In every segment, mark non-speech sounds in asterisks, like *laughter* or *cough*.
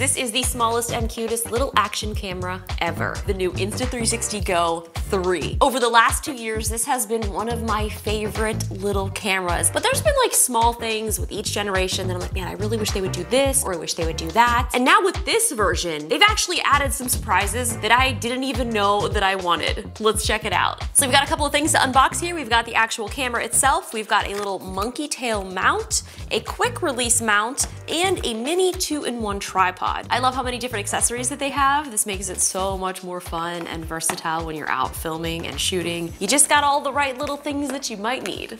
This is the smallest and cutest little action camera ever. The new Insta360 Go 3. Over the last two years, this has been one of my favorite little cameras, but there's been like small things with each generation that I'm like, man, I really wish they would do this, or I wish they would do that. And now with this version, they've actually added some surprises that I didn't even know that I wanted. Let's check it out. So we've got a couple of things to unbox here. We've got the actual camera itself. We've got a little monkey tail mount, a quick release mount, and a mini two-in-one tripod. I love how many different accessories that they have. This makes it so much more fun and versatile when you're out filming and shooting. You just got all the right little things that you might need.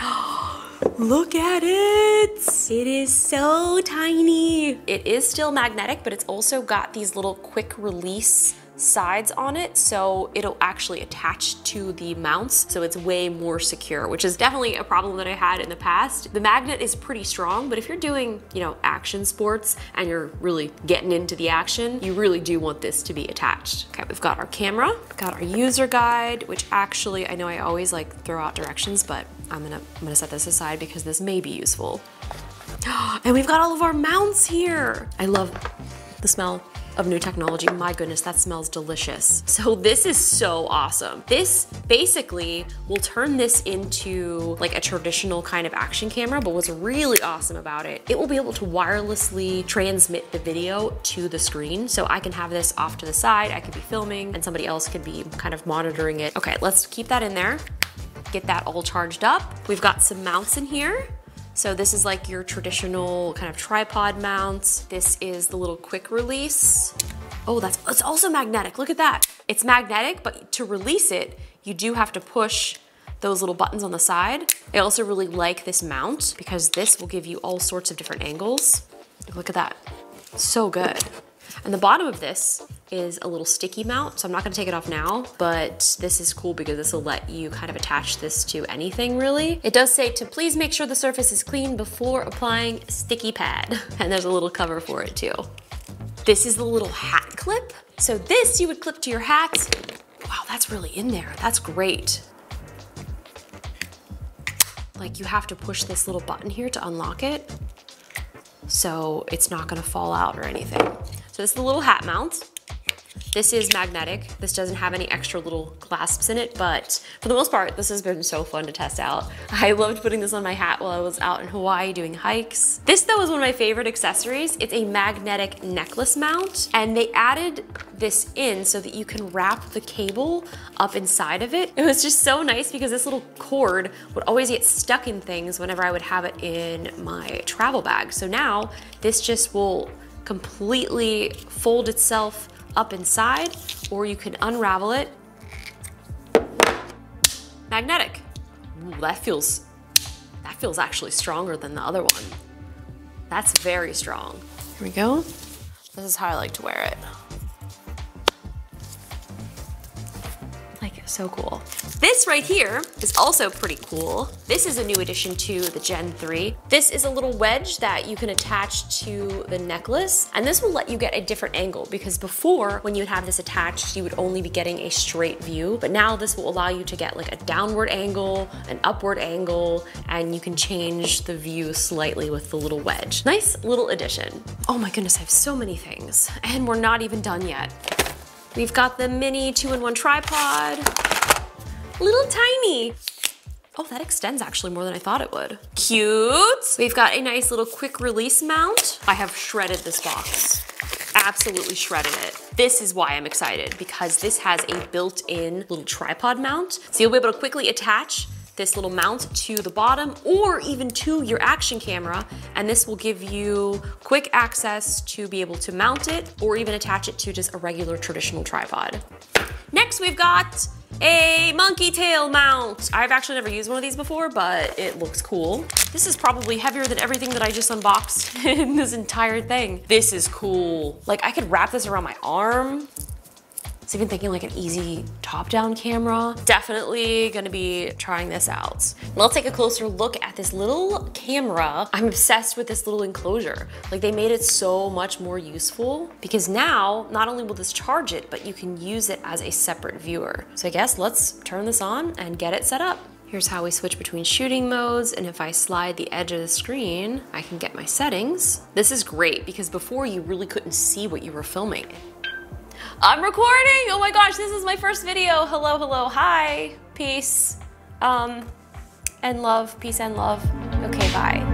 *gasps* Look at it! It is so tiny. It is still magnetic, but it's also got these little quick release sides on it so it'll actually attach to the mounts so it's way more secure which is definitely a problem that I had in the past. The magnet is pretty strong but if you're doing you know action sports and you're really getting into the action you really do want this to be attached. Okay we've got our camera, got our user guide which actually I know I always like throw out directions but I'm gonna, I'm gonna set this aside because this may be useful. *gasps* And we've got all of our mounts here. I love the smell of new technology. My goodness, that smells delicious. So this is so awesome. This basically will turn this into like a traditional kind of action camera, but what's really awesome about it, it will be able to wirelessly transmit the video to the screen. So I can have this off to the side, I could be filming and somebody else could be kind of monitoring it. Okay, let's keep that in there. Get that all charged up. We've got some mounts in here. So this is like your traditional kind of tripod mounts. This is the little quick release. Oh, that's it's also magnetic. Look at that. It's magnetic, but to release it, you do have to push those little buttons on the side. I also really like this mount because this will give you all sorts of different angles. Look at that. So good. And the bottom of this is a little sticky mount, so I'm not gonna take it off now, but this is cool because this will let you kind of attach this to anything really. It does say to please make sure the surface is clean before applying sticky pad. *laughs* And there's a little cover for it too. This is the little hat clip. So this you would clip to your hat. Wow, that's really in there. That's great. Like you have to push this little button here to unlock it. So it's not gonna fall out or anything. So this is the little hat mount. This is magnetic. This doesn't have any extra little clasps in it, but for the most part, this has been so fun to test out. *laughs* I loved putting this on my hat while I was out in Hawaii doing hikes. This though is one of my favorite accessories. It's a magnetic necklace mount, and they added this in so that you can wrap the cable up inside of it. *laughs* It was just so nice because this little cord would always get stuck in things whenever I would have it in my travel bag. So now this just will completely fold itself up inside, or you can unravel it. Magnetic. Ooh, that feels, that feels actually stronger than the other one. That's very strong. Here we go. This is how I like to wear it. So cool. This right here is also pretty cool. This is a new addition to the Gen 3. This is a little wedge that you can attach to the necklace, and this will let you get a different angle because before, when you'd have this attached, you would only be getting a straight view, but now this will allow you to get like a downward angle, an upward angle, and you can change the view slightly with the little wedge. Nice little addition. Oh my goodness, I have so many things, and we're not even done yet. We've got the mini two-in-one tripod. Little tiny. Oh, that extends actually more than I thought it would. Cute. We've got a nice little quick release mount. I have shredded this box. Absolutely shredded it. This is why I'm excited because this has a built-in little tripod mount. So you'll be able to quickly attach this little mount to the bottom or even to your action camera and this will give you quick access to be able to mount it or even attach it to just a regular traditional tripod. Next we've got a monkey tail mount. I've actually never used one of these before, but it looks cool. This is probably heavier than everything that I just unboxed *laughs* in this entire thing. This is cool. Like I could wrap this around my arm was even thinking like an easy top-down camera. Definitely gonna be trying this out. let's take a closer look at this little camera. I'm obsessed with this little enclosure. Like they made it so much more useful because now not only will this charge it, but you can use it as a separate viewer. So I guess let's turn this on and get it set up. Here's how we switch between shooting modes, and if I slide the edge of the screen, I can get my settings. This is great because before you really couldn't see what you were filming. I'm recording! Oh my gosh, this is my first video. Hello, hello, hi, peace, um, and love, peace and love. Okay, bye.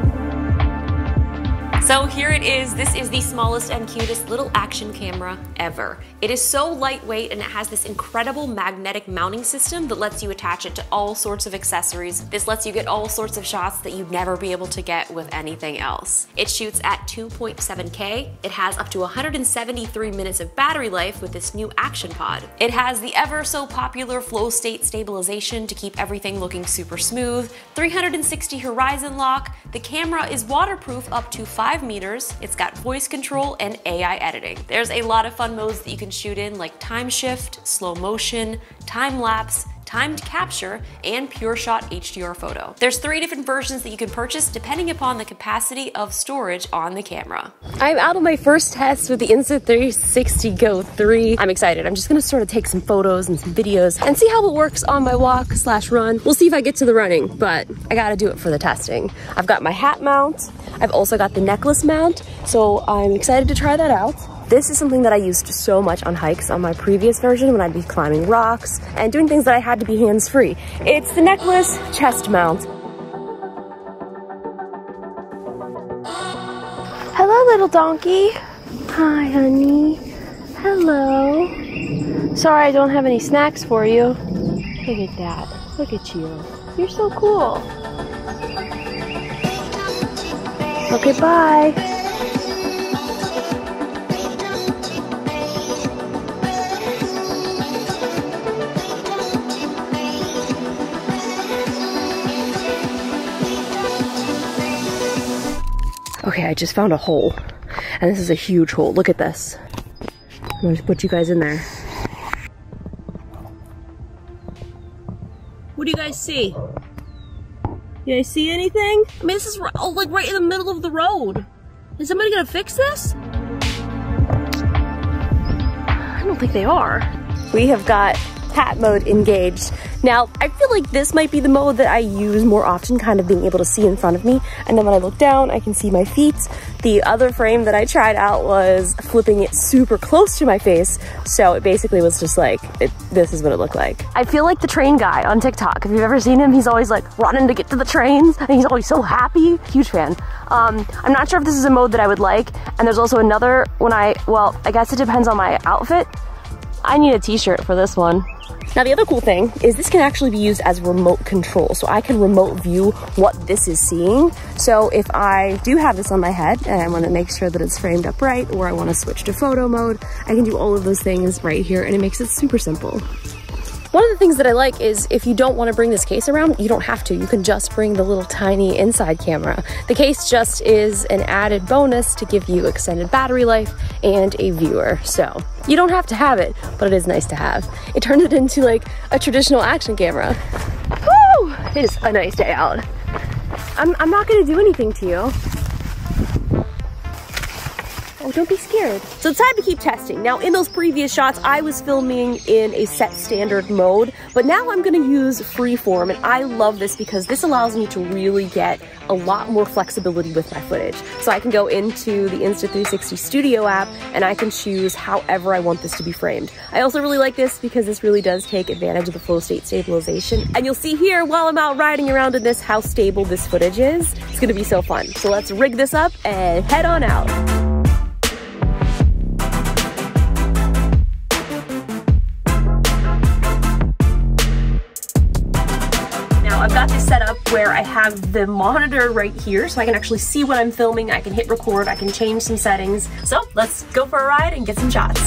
So here it is. This is the smallest and cutest little action camera ever. It is so lightweight and it has this incredible magnetic mounting system that lets you attach it to all sorts of accessories. This lets you get all sorts of shots that you'd never be able to get with anything else. It shoots at 2.7K. It has up to 173 minutes of battery life with this new action pod. It has the ever so popular flow state stabilization to keep everything looking super smooth, 360 horizon lock, the camera is waterproof up to 5 5 meters. It's got voice control and AI editing. There's a lot of fun modes that you can shoot in like time shift, slow motion, time lapse, timed capture, and PureShot HDR photo. There's three different versions that you can purchase depending upon the capacity of storage on the camera. I'm out of my first test with the Insta360 Go 3. I'm excited. I'm just gonna sort of take some photos and some videos and see how it works on my walk slash run. We'll see if I get to the running, but I gotta do it for the testing. I've got my hat mount. I've also got the necklace mount, so I'm excited to try that out. This is something that I used so much on hikes on my previous version when I'd be climbing rocks and doing things that I had to be hands-free. It's the necklace chest mount. Hello, little donkey. Hi, honey. Hello. Sorry I don't have any snacks for you. Look at that. Look at you. You're so cool. Okay, bye. Okay, I just found a hole. And this is a huge hole. Look at this. I'm gonna put you guys in there. What do you guys see? You guys see anything? I mean, this is oh, like right in the middle of the road. Is somebody gonna fix this? I don't think they are. We have got hat mode engaged. Now, I feel like this might be the mode that I use more often, kind of being able to see in front of me. And then when I look down, I can see my feet. The other frame that I tried out was flipping it super close to my face. So it basically was just like, it, this is what it looked like. I feel like the train guy on TikTok. If you've ever seen him, he's always like running to get to the trains and he's always so happy. Huge fan. Um, I'm not sure if this is a mode that I would like. And there's also another when I, well, I guess it depends on my outfit. I need a t-shirt for this one. Now the other cool thing is this can actually be used as remote control. So I can remote view what this is seeing. So if I do have this on my head and I wanna make sure that it's framed up right or I wanna switch to photo mode, I can do all of those things right here and it makes it super simple. One of the things that I like is if you don't want to bring this case around, you don't have to. You can just bring the little tiny inside camera. The case just is an added bonus to give you extended battery life and a viewer. So you don't have to have it, but it is nice to have. It turned it into like a traditional action camera. Woo! It is a nice day out. I'm, I'm not gonna do anything to you. Don't be scared. So it's time to keep testing. Now, in those previous shots, I was filming in a set standard mode, but now I'm gonna use freeform, and I love this because this allows me to really get a lot more flexibility with my footage. So I can go into the Insta360 Studio app, and I can choose however I want this to be framed. I also really like this because this really does take advantage of the flow state stabilization. And you'll see here, while I'm out riding around in this, how stable this footage is. It's gonna be so fun. So let's rig this up and head on out. I have the monitor right here so I can actually see what I'm filming. I can hit record, I can change some settings. So let's go for a ride and get some shots.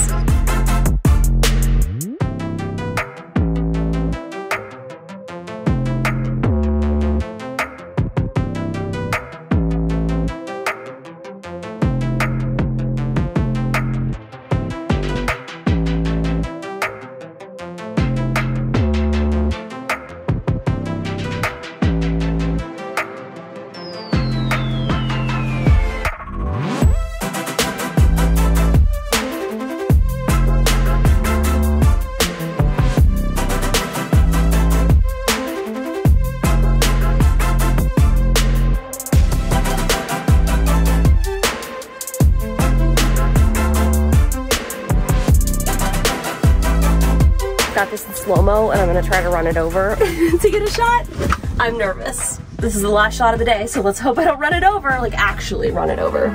Try to run it over *laughs* to get a shot. I'm nervous. This is the last shot of the day, so let's hope I don't run it over, like actually run it over.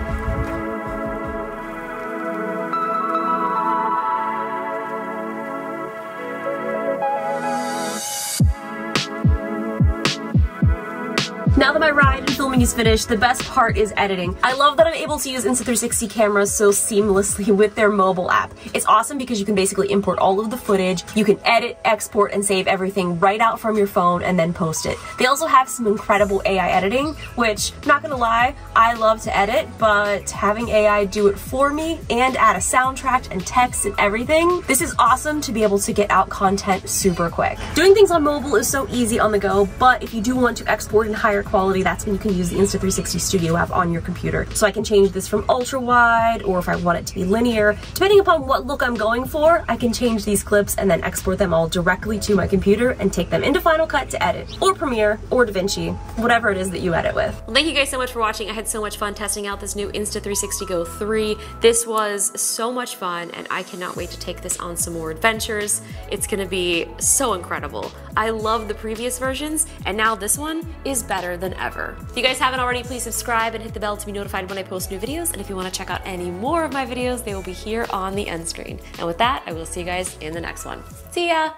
Now that my ride filming is finished, the best part is editing. I love that I'm able to use Insta360 cameras so seamlessly *laughs* with their mobile app. It's awesome because you can basically import all of the footage, you can edit, export, and save everything right out from your phone and then post it. They also have some incredible AI editing, which, not gonna lie, I love to edit, but having AI do it for me and add a soundtrack and text and everything, this is awesome to be able to get out content super quick. Doing things on mobile is so easy on the go, but if you do want to export in higher quality, that's when you can use the Insta360 Studio app on your computer. So I can change this from ultra wide, or if I want it to be linear. Depending upon what look I'm going for, I can change these clips and then export them all directly to my computer and take them into Final Cut to edit, or Premiere, or DaVinci, whatever it is that you edit with. Well, thank you guys so much for watching. I had so much fun testing out this new Insta360 Go 3. This was so much fun, and I cannot wait to take this on some more adventures. It's gonna be so incredible. I love the previous versions, and now this one is better than ever. You guys haven't already, please subscribe and hit the bell to be notified when I post new videos. And if you want to check out any more of my videos, they will be here on the end screen. And with that, I will see you guys in the next one. See ya!